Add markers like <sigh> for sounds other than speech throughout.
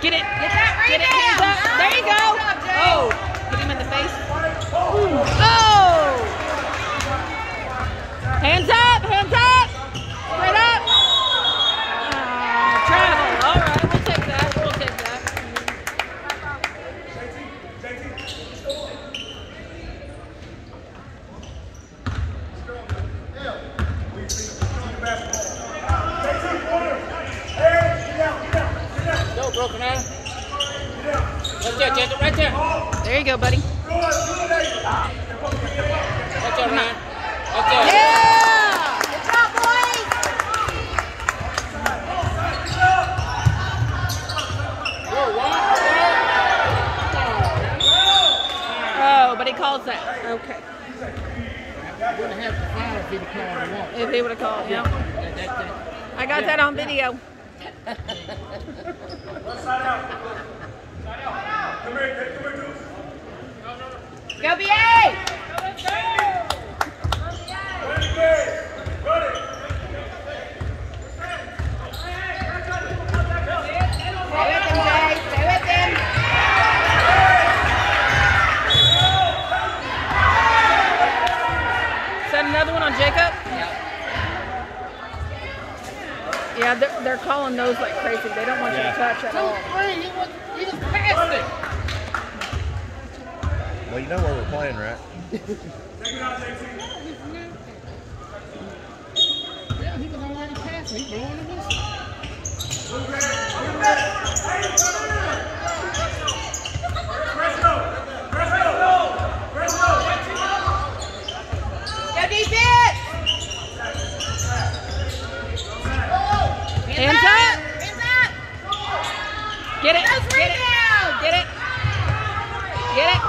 Get it. Get that Get it. Hands up. There you go. Good job, Jay. Oh. Hit him in the face. Oh. Hands up. Hands up. Straight up. Ah, travel. All right. We'll take that. We'll take that. Go, Broken Arrow. Right there, Jacob, right there. You go, buddy. Right there. Yeah. Good job, boys. Oh, but he calls that. Okay. two. Wouldn't have to foul if he'd called the one. If he would have called, yeah. I got that on video. Go BA. Stay with him, Jay. Stay with him. Is that another one on Jacob? Yeah, they're, they're calling those like crazy. They don't want you to touch at all. Playing, right? Yeah, blowing the whistle. Go defense. Hands up. Hands up. Get it. Those Get it. rebounds. Get it. Get it.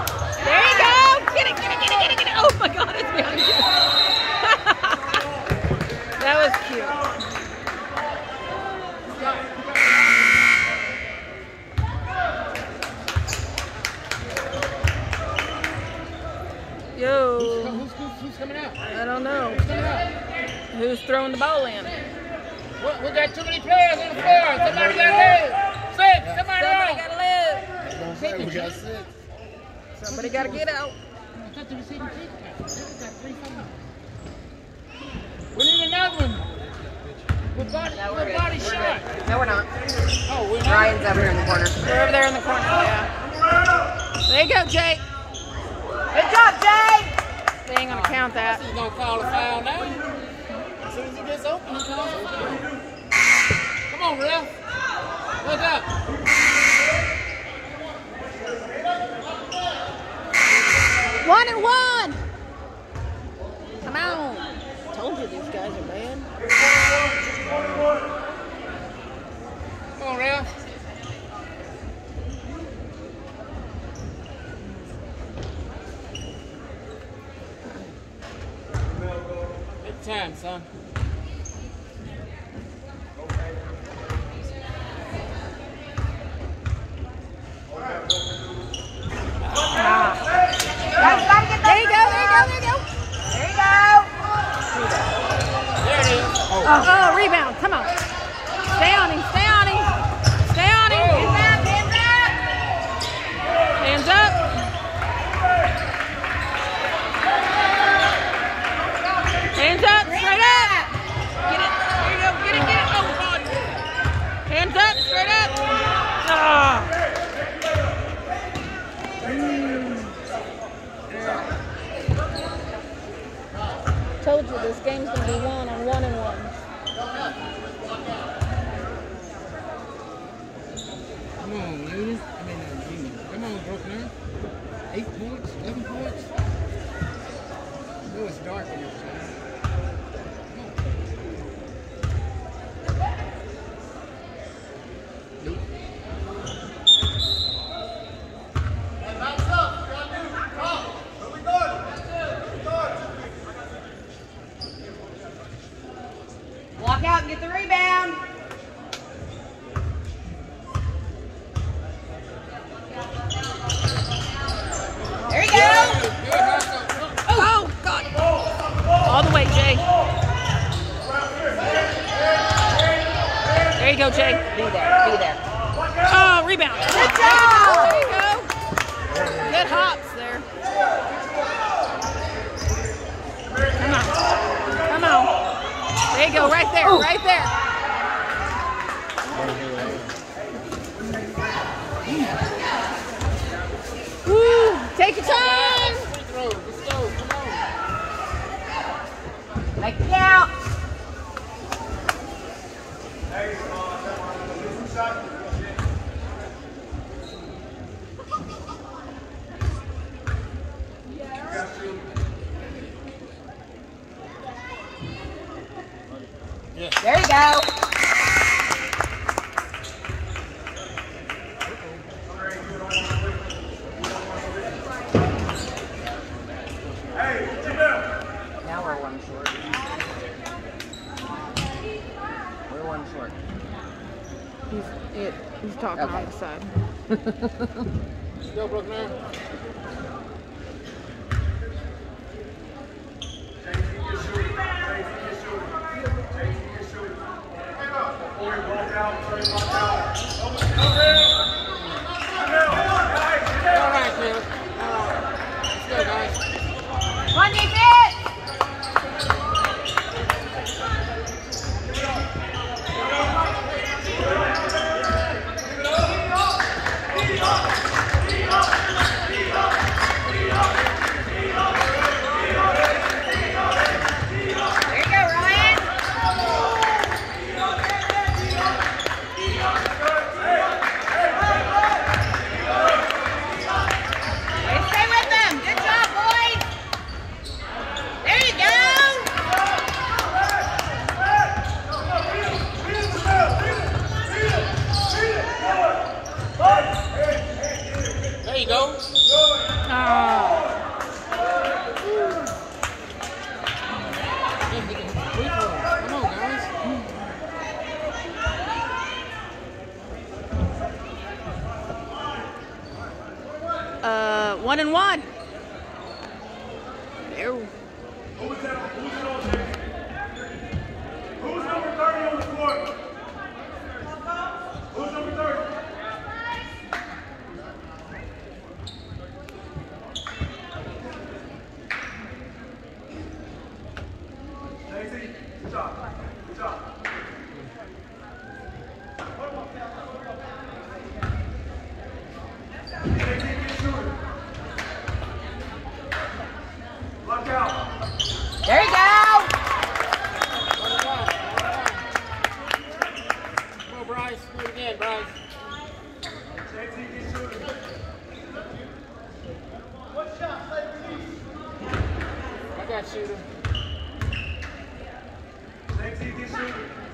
There you go. Get it. Get it. Get it. Get it. Get it. Oh my God, it's behind you. that was cute. Yo, Who's, who's, who's coming out? I don't know. Who's out? Who's throwing the ball in? We, we got too many players on the floor. Somebody got to live. Six. Somebody, Somebody out. gotta live. Say we got six. Somebody gotta get out. I thought the receiving team got got three. We need another one. With body, with body shot. No, we're not. Oh, we're not. Ryan's over here in the corner. They're over there in the corner. Yeah. There you go, Jake. Good job, Jay. They ain't gonna count that. He's gonna call a foul now. As soon as he gets open, he calls a foul. Come on, ref. Look up. One and one. Come on. Told you these guys are bad. Come on, ref. Good time, son. Guys, gotta get There you go. There you go. There you go. There you go. There it is. Oh, oh, rebound. Come on. Stay on him. Stay on him. Stay on him. Hands up, hands up. Hands up. Hands up. Straight up. Get it. There you go. Get it. Get it. Oh, God. Hands up. Straight up. Ah. Told you this game's gonna be won on one and one. Come on, Newton. I mean, uh. Come on, arm. Eight points, eleven points. Oh, it's dark in here. Lock out and get the rebound. There you go. Oh, God. All the way, Jay. There you go, Jay. Be there. Be there. Oh, rebound. Good job. There you go. Good hop. Go, right there, right there. Ooh, take your time. Let's go, come on. Make it out. Now we're one short. We're one short. He's it. He's talking okay. on the side. <laughs> <laughs> Still Brookner. you go. Ah. job. Thank you, sir.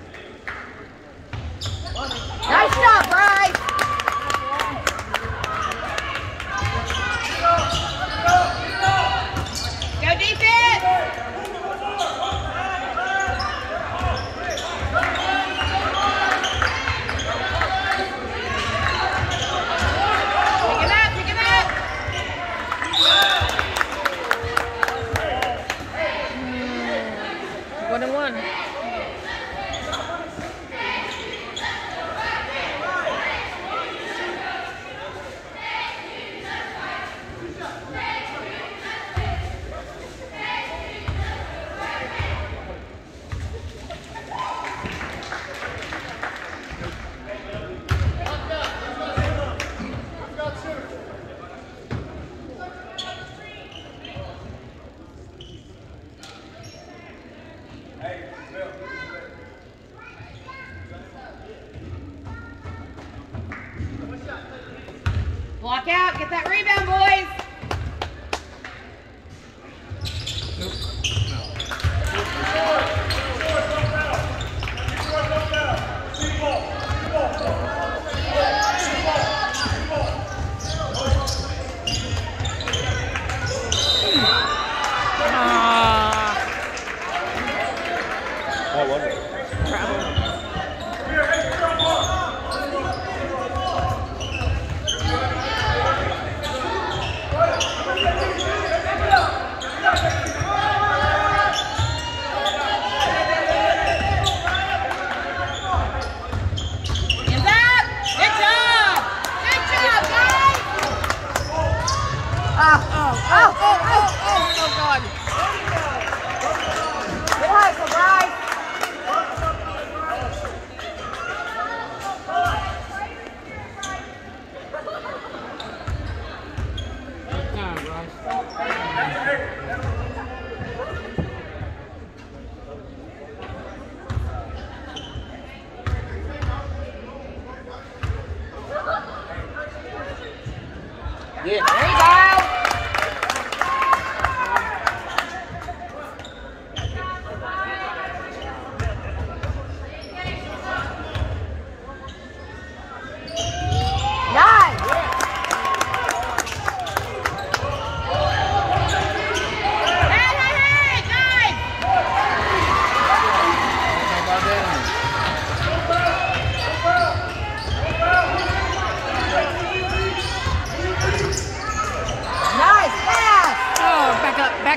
诶诶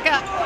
back up.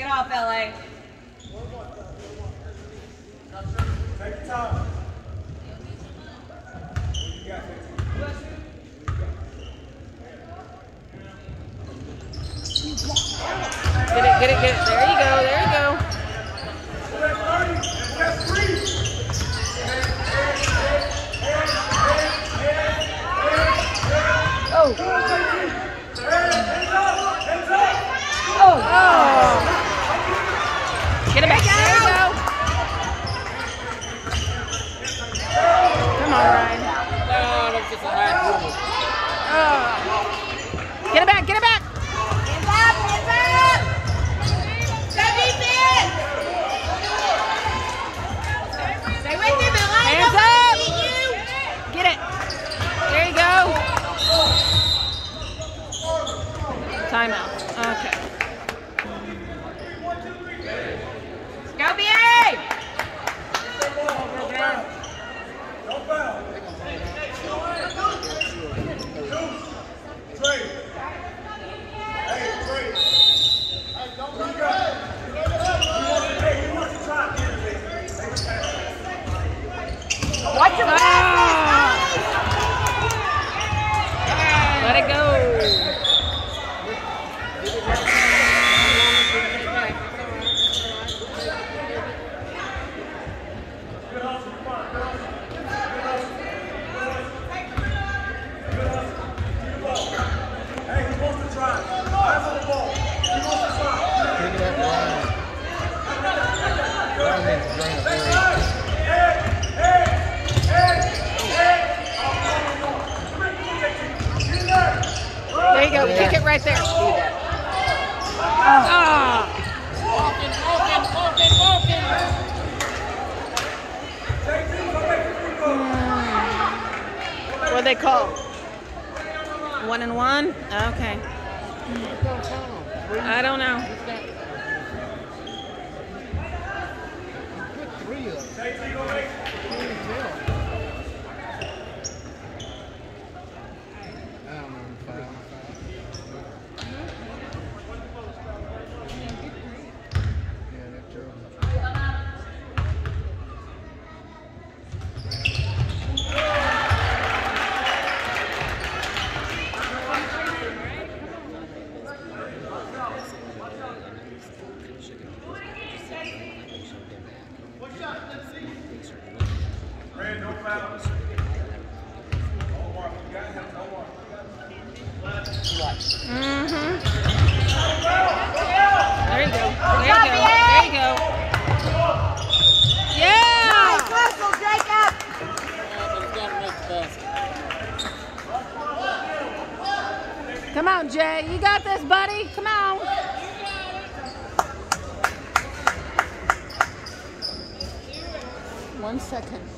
Kick it off, LA. Take your time. Get it, get it, get it. There you go. There go. Yeah. Kick it right there. Oh. Hmm. Ah. What they call? One and one? Okay. I don't know. Good three. Jay. You got this, buddy. Come on. One second.